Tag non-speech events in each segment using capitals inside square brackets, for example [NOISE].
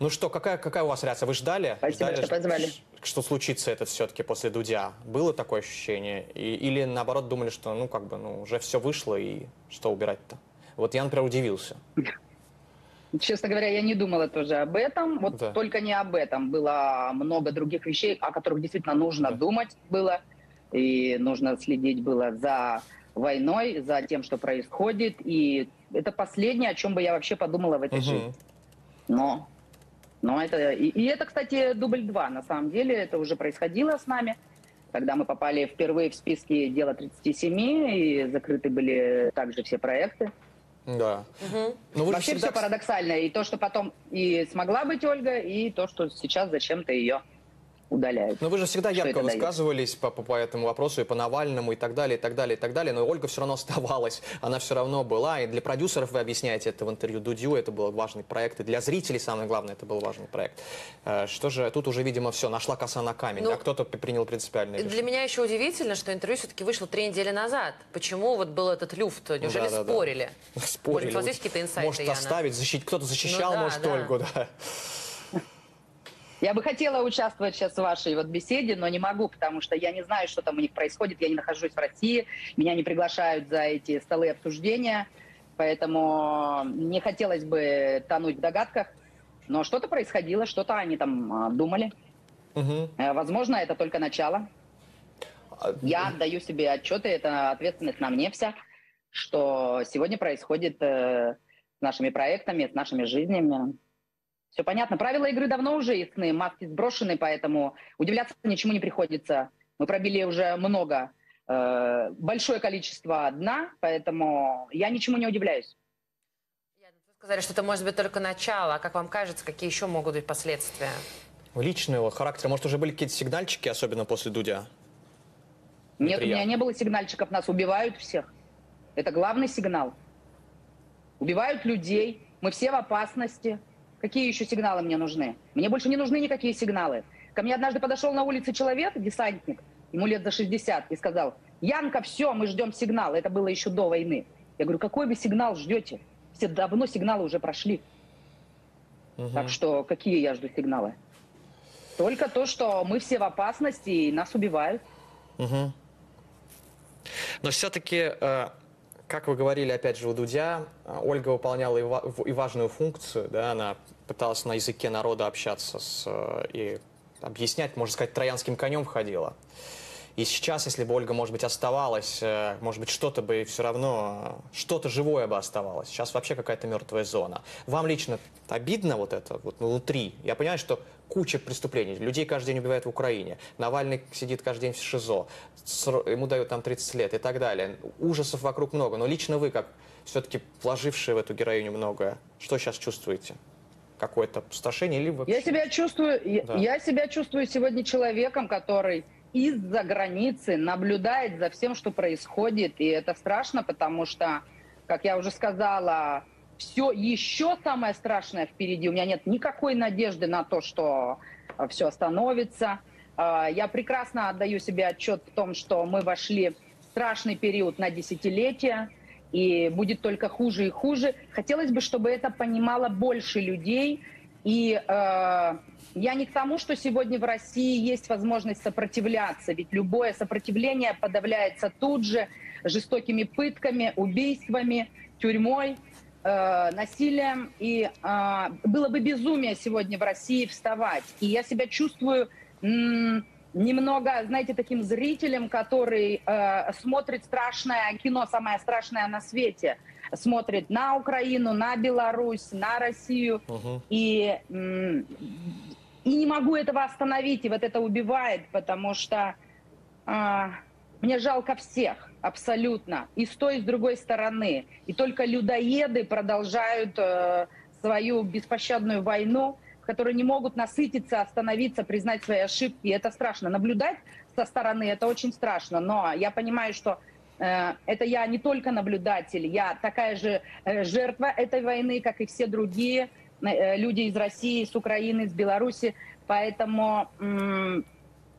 Ну что, какая, какая у вас реакция? Вы ждали? Спасибо, ждали, что позвали. Что случится это все-таки после Дудя? Было такое ощущение? И- или наоборот думали, что ну как бы ну уже все вышло и что убирать-то? Вот я, например, удивился. Честно говоря, я не думала тоже об этом. Вот Да. только не об этом. Было много других вещей, о которых действительно нужно Да. думать было. И нужно следить было за войной, за тем, что происходит. И это последнее, о чем бы я вообще подумала в этой Мгм. жизни. Но, но это... И, и это, кстати, дубль два. На самом деле это уже происходило с нами. Когда мы попали впервые в списки «Дело 37», и закрыты были также все проекты. Да. Ну, вы же Вообще всегда- все парадоксально. И то, что потом и смогла быть Ольга, и то, что сейчас зачем-то ее удаляют. Но вы же всегда ярко высказывались по, по, по этому вопросу и по Навальному и так далее, и так далее, и так далее. Но Ольга все равно [LAUGHS] оставалась, она все равно была. И для продюсеров вы объясняете это в интервью Дудю, это был важный проект. И для зрителей, самое главное, это был важный проект. Э, Что же, тут уже, видимо, все, нашла коса на камень, Ну, а кто-то принял принципиальное Для решение. меня еще удивительно, что интервью все-таки вышло три недели назад. Почему вот был этот люфт? Неужели Ну Да-да-да. спорили? Спорили. Может, у вас есть какие-то инсайты, Может, Яна? оставить, защитить. Кто-то защищал, Ну да, может, да. Ольгу, да. Я бы хотела участвовать сейчас в вашей вот беседе, но не могу, потому что я не знаю, что там у них происходит. Я не нахожусь в России, меня не приглашают за эти столы обсуждения, поэтому не хотелось бы тонуть в догадках. Но что-то происходило, что-то они там а, думали. Э, Возможно, это только начало. А, Я отдаю себе отчеты, это ответственность на мне вся, что сегодня происходит э, с нашими проектами, с нашими жизнями. Все понятно. Правила игры давно уже ясны, маски сброшены, поэтому удивляться ничему не приходится. Мы пробили уже много, э, большое количество дна, поэтому я ничему не удивляюсь. Вы сказали, что это может быть только начало. А как вам кажется, какие еще могут быть последствия? Личного характера. Может, уже были какие-то сигнальчики, особенно после Дудя? Нет, у Неприятно. меня не было сигнальчиков, нас убивают всех. Это главный сигнал. Убивают людей, мы все в опасности. Какие еще сигналы мне нужны? Мне больше не нужны никакие сигналы. Ко мне однажды подошел на улице человек, десантник, ему лет за 60, и сказал, Янка, все, мы ждем сигнал. Это было еще до войны. Я говорю, какой вы сигнал ждете? Все давно сигналы уже прошли. Мгм. Так что какие я жду сигналы? Только то, что мы все в опасности и нас убивают. Мгм. Но все-таки, как вы говорили, опять же, у Дудя, э, Ольга выполняла и важную функцию, да, она пыталась на языке народа общаться с, э, и объяснять, можно сказать, троянским конем ходила. И сейчас, если бы Ольга, может быть, оставалась, э, может быть, что-то бы все равно, э, что-то живое бы оставалось. Сейчас вообще какая-то мертвая зона. Вам лично обидно вот это вот внутри? Я понимаю, что куча преступлений. Людей каждый день убивают в Украине. Навальный сидит каждый день в ШИЗО. Ему дают там 30 лет и так далее. Ужасов вокруг много. Но лично вы, как все-таки вложившие в эту героиню многое, что сейчас чувствуете? Какое-то опустошение или вообще? Я себя чувствую, Да. я себя чувствую сегодня человеком, который из-за границы наблюдает за всем, что происходит, и это страшно, потому что, как я уже сказала, все еще самое страшное впереди. У меня нет никакой надежды на то, что все остановится. А, Я прекрасно отдаю себе отчет в том, что мы вошли в страшный период на десятилетия, и будет только хуже и хуже. Хотелось бы, чтобы это понимало больше людей. И э, я не к тому, что сегодня в России есть возможность сопротивляться, ведь любое сопротивление подавляется тут же жестокими пытками, убийствами, тюрьмой, э, насилием. И э, было бы безумие сегодня в России вставать. И я себя чувствую немного, знаете, таким зрителем, который э, смотрит страшное кино, самое страшное на свете, смотрит на Украину, на Беларусь, на Россию, Мгм. и, и не могу этого остановить, и вот это убивает, потому что а, мне жалко всех, абсолютно, и с той, и с другой стороны. И только людоеды продолжают э, свою беспощадную войну, в которой не могут насытиться, остановиться, признать свои ошибки. И это страшно. Наблюдать со стороны это очень страшно. Но я понимаю, что это я не только наблюдатель, я такая же э, жертва этой войны, как и все другие э, люди из России, с Украины, с Беларуси. Поэтому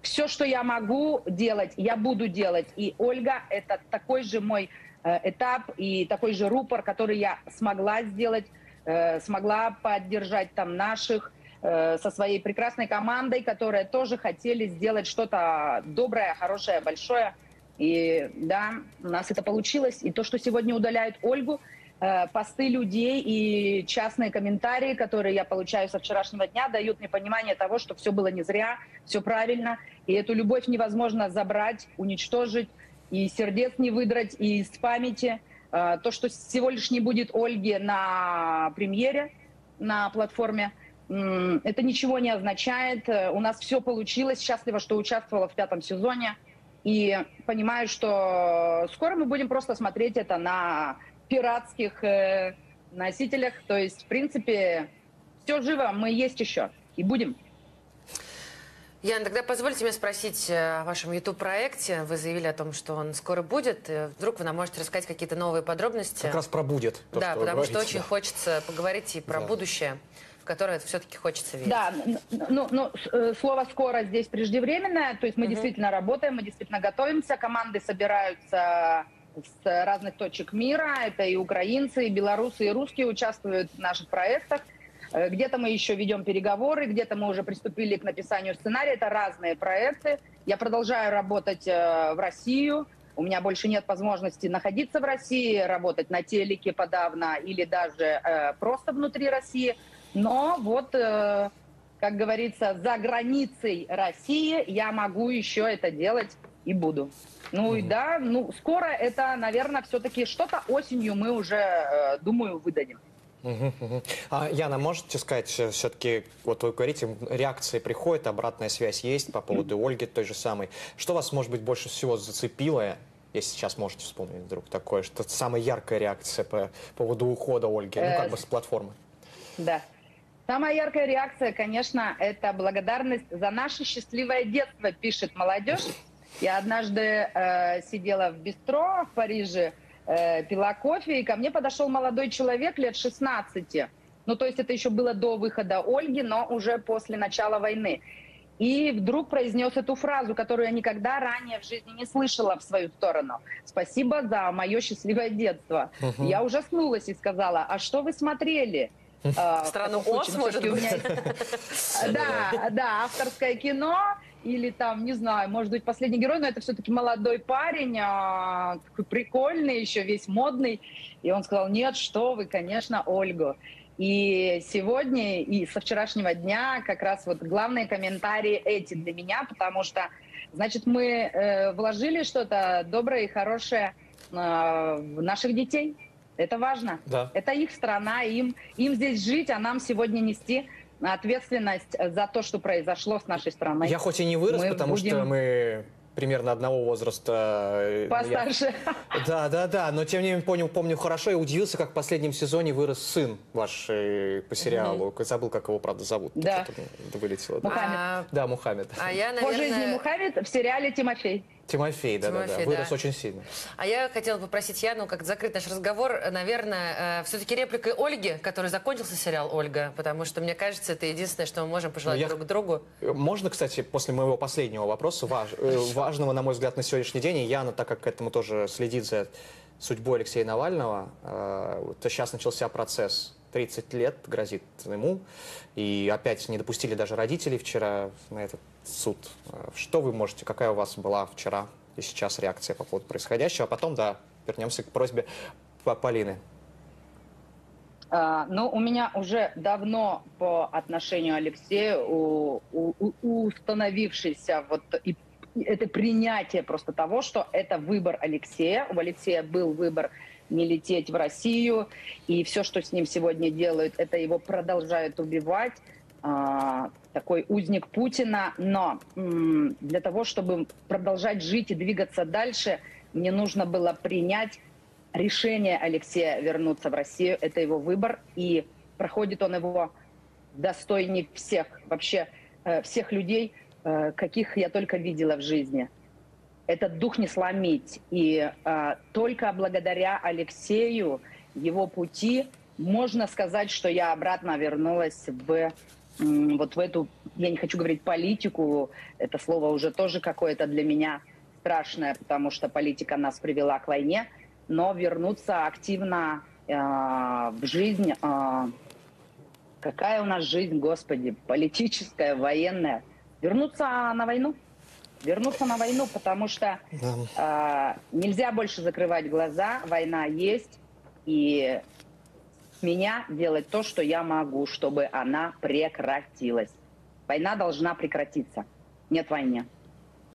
все, что я могу делать, я буду делать. И Ольга — это такой же мой э, этап и такой же рупор, который я смогла сделать, э, смогла поддержать там наших, э, со своей прекрасной командой, которые тоже хотели сделать что-то доброе, хорошее, большое. И да, у нас это получилось. И то, что сегодня удаляют Ольгу, э, посты людей и частные комментарии, которые я получаю со вчерашнего дня, дают мне понимание того, что все было не зря, все правильно. И эту любовь невозможно забрать, уничтожить, и сердец не выдрать, и из памяти. Э, то, что всего лишь не будет Ольги на премьере, на платформе, это ничего не означает. Э, у нас все получилось. Счастлива, что участвовала в пятом сезоне. И понимаю, что скоро мы будем просто смотреть это на пиратских э, носителях. То есть, в принципе, все живо, мы есть еще. И будем. Ян, тогда позвольте мне спросить э, о вашем YouTube-проекте. Вы заявили о том, что он скоро будет. Э, вдруг вы нам можете рассказать какие-то новые подробности? Как раз про будет. То, да, потому говорите, что очень да. хочется поговорить и про да. будущее которое все-таки хочется верить. Да, ну, ну, э, слово «скоро» здесь преждевременное, то есть мы угу. действительно работаем, мы действительно готовимся, команды собираются с разных точек мира, это и украинцы, и белорусы, и русские участвуют в наших проектах. Э, где-то мы еще ведем переговоры, где-то мы уже приступили к написанию сценария. Это разные проекты. Я продолжаю работать э, в Россию. У меня больше нет возможности находиться в России, работать на телеке подавно или даже э, просто внутри России. Но вот, как говорится, за границей России я могу еще это делать и буду. Ну и да, ну скоро это, наверное, все-таки что-то осенью мы уже, думаю, выдадим. А, Яна, можете сказать, э, все-таки, вот вы говорите, реакции приходят, обратная связь есть по поводу Ольги той же самой. Что вас, может быть, больше всего зацепило, если сейчас можете вспомнить вдруг такое, что самая яркая реакция по поводу ухода Ольги, ну как бы с платформы? Да. Самая яркая реакция, конечно, это благодарность за наше счастливое детство, пишет молодежь. Я однажды э, сидела в бистро в Париже, э, пила кофе, и ко мне подошел молодой человек лет 16. Ну, то есть это еще было до выхода Ольги, но уже после начала войны. И вдруг произнес эту фразу, которую я никогда ранее в жизни не слышала в свою сторону. Спасибо за мое счастливое детство. Угу. Я ужаснулась и сказала, а что вы смотрели? А, Страну Оз, может быть? [LAUGHS] Да, да, авторское кино или там, не знаю, может быть, последний герой, но это все-таки молодой парень, а, такой прикольный еще, весь модный. И он сказал, нет, что вы, конечно, Ольгу. И сегодня, и со вчерашнего дня как раз вот главные комментарии эти для меня, потому что, значит, мы э, вложили что-то доброе и хорошее э, в наших детей. Это важно. Да. Это их страна, им, им здесь жить, а нам сегодня нести ответственность за то, что произошло с нашей страной. Я хоть и не вырос, мы потому будем... что мы примерно одного возраста. Э, Постарше. Я... [LAUGHS] Да, да, да. Но тем не менее помню, помню хорошо и удивился, как в последнем сезоне вырос сын ваш э, по сериалу. Угу. Забыл, как его, правда, зовут. Да. Вылетело. Мухаммед. А... Да, Мухаммед. А я, наверное... По жизни Мухаммед в сериале Тимофей. Тимофей, да, Тимофей, да, да, вырос очень сильно. А я хотела попросить Яну, как закрыть наш разговор, наверное, э, все-таки репликой Ольги, который закончился сериал «Ольга», потому что, мне кажется, это единственное, что мы можем пожелать ну, я... друг другу. Можно, кстати, после моего последнего вопроса, важ... Э, важного, на мой взгляд, на сегодняшний день, и Яна, так как к этому тоже следит за судьбой Алексея Навального, э, сейчас начался процесс 30 лет грозит ему. И опять не допустили даже родителей вчера на этот суд. Что вы можете, какая у вас была вчера и сейчас реакция по поводу происходящего? А потом, да, вернемся к просьбе Полины. А, ну, у меня уже давно по отношению к Алексею у, у, установившийся вот и это принятие просто того, что это выбор Алексея. У Алексея был выбор не лететь в Россию, и все, что с ним сегодня делают, это его продолжают убивать. А, такой узник Путина, но м, для того, чтобы продолжать жить и двигаться дальше, мне нужно было принять решение Алексея вернуться в Россию. Это его выбор, и проходит он его достойнее всех, вообще э, всех людей, э, каких я только видела в жизни этот дух не сломить. И э, только благодаря Алексею, его пути, можно сказать, что я обратно вернулась в вот в эту, я не хочу говорить политику, это слово уже тоже какое-то для меня страшное, потому что политика нас привела к войне, но вернуться активно э, в жизнь, э, Какая у нас жизнь, господи, политическая, военная. Вернуться на войну? Вернуться на войну, потому что да. э, нельзя больше закрывать глаза, война есть, и меня делать то, что я могу, чтобы она прекратилась. Война должна прекратиться. Нет войны.